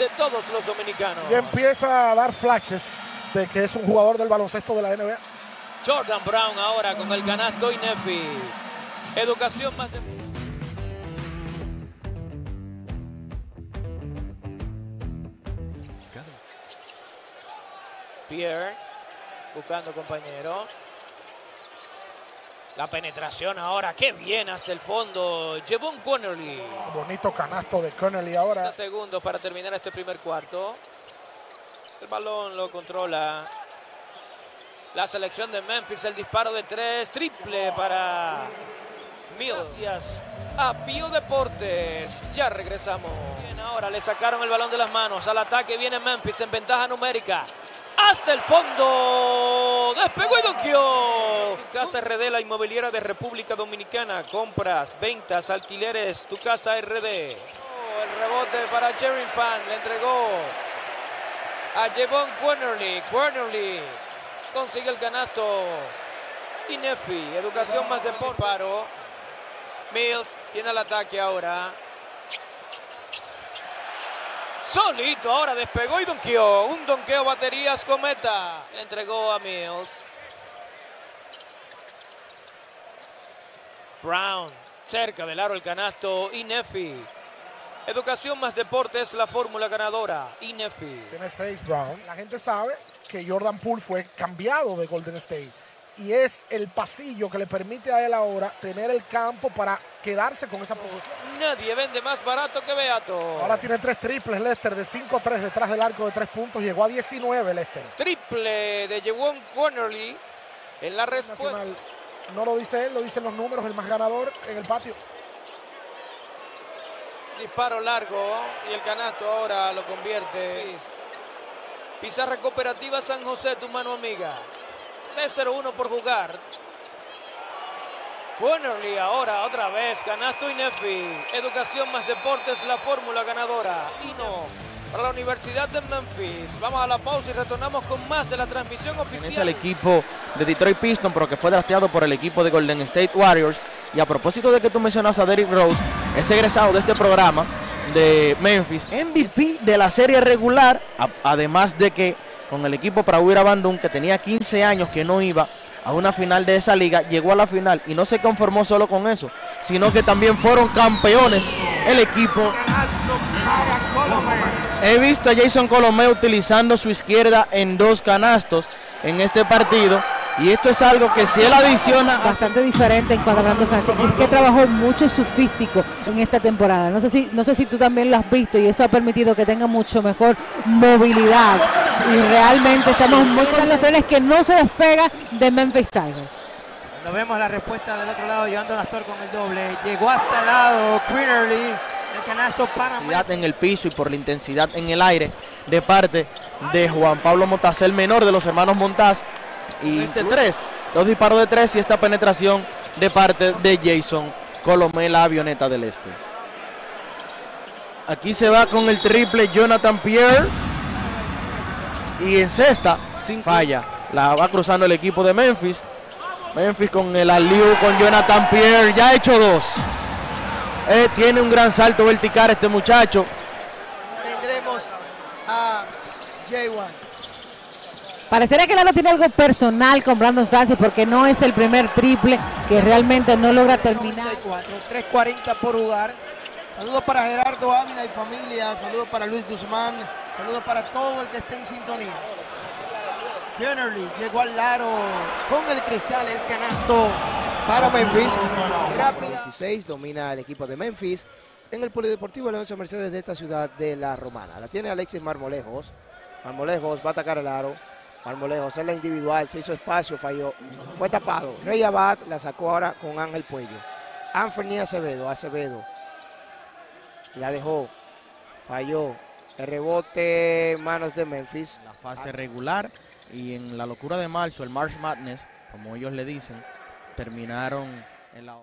de todos los dominicanos. Y empieza a dar flashes de que es un jugador del baloncesto de la NBA. Jordan Brown ahora con el canasto Inefi. Educación más de... Pierre buscando compañero. La penetración ahora, qué bien hasta el fondo. Jevon Connerly. Bonito canasto de Connelly ahora. 30 segundos para terminar este primer cuarto. El balón lo controla la selección de Memphis. El disparo de tres, triple para Mills. Gracias a Biodeportes. Ya regresamos. Bien, ahora le sacaron el balón de las manos. Al ataque viene Memphis en ventaja numérica. Hasta el fondo. Despegó y donkeó. Casa RD, la inmobiliaria de República Dominicana. Compras, ventas, alquileres. Tu casa RD. Oh, el rebote para Jerry Pan. Le entregó a Jevon Quernerly. Quernerly consigue el canasto. Inefi, educación más deporte. Paro. Mills viene al ataque ahora. Solito, ahora despegó y donkeó. Un donqueo baterías cometa. Le entregó a Mills. Brown, cerca del aro el canasto. Inefi. Educación más deporte es la fórmula ganadora. Inefi. Tiene seis Brown. La gente sabe que Jordan Poole fue cambiado de Golden State. Y es el pasillo que le permite a él ahora tener el campo para quedarse con esa posición. Nadie vende más barato que Beato. Ahora tiene tres triples Lester de 5-3 detrás del arco de tres puntos. Llegó a 19 Lester. Triple de Jewon Connerly en la respuesta. Nacional. No lo dice él, lo dicen los números, el más ganador en el patio. Disparo largo y el canasto ahora lo convierte. Pizarra Cooperativa San José, tu mano amiga. 3-0-1 por jugar. Connerly ahora otra vez, canasto Inefi. Educación más deportes, la fórmula ganadora. Y no, para la Universidad de Memphis. Vamos a la pausa y retornamos con más de la transmisión oficial. al equipo de Detroit Pistons, pero que fue drafteado por el equipo de Golden State Warriors. Y a propósito de que tú mencionas a Derrick Rose, es egresado de este programa de Memphis, MVP de la serie regular, además de que con el equipo Prahuira Bandung, que tenía 15 años que no iba a una final de esa liga, llegó a la final y no se conformó solo con eso, sino que también fueron campeones el equipo He visto a Jason Colomé utilizando su izquierda en dos canastos en este partido. Y esto es algo que si él adiciona bastante diferente en cuanto a Brandon Francis. Es que trabajó mucho su físico en esta temporada. No sé si, no sé si tú también lo has visto y eso ha permitido que tenga mucho mejor movilidad. Y realmente estamos muy contentos que no se despega de Memphis Tigers. Cuando vemos la respuesta del otro lado, llevando a Astor con el doble. Llegó hasta el lado, Quinnerly, el canasto para intensidad en el piso y por la intensidad en el aire de parte de Juan Pablo Montaz, el menor de los hermanos Montaz. Y este tres, dos disparos de tres y esta penetración de parte de Jason Colomé, la avioneta del este. Aquí se va con el triple Jonathan Pierre. Y en cesta, sin falla, la va cruzando el equipo de Memphis. Memphis con el aliu con Jonathan Pierre, ya ha hecho dos. Eh, tiene un gran salto vertical este muchacho. Tendremos a J1. Parecería que Lalo tiene algo personal con Brandon Francis porque no es el primer triple que realmente no logra terminar. 3.40 por jugar. Saludos para Gerardo Ávila y familia. Saludos para Luis Guzmán. Saludos para todo el que esté en sintonía. Kennerly llegó al laro con el cristal, el canasto para Memphis. Rápida. 26 domina el equipo de Memphis en el Polideportivo Alonso Mercedes de esta ciudad de La Romana. La tiene Alexis Marmolejos. Marmolejos va a atacar el aro. Marmolejos es la individual, se hizo espacio, falló. Fue tapado. Rey Abad la sacó ahora con Ángel Puello. Anthony Acevedo, Acevedo. La dejó. Falló. El rebote manos de Memphis. La fase regular y en la locura de marzo, el March Madness, como ellos le dicen, terminaron en la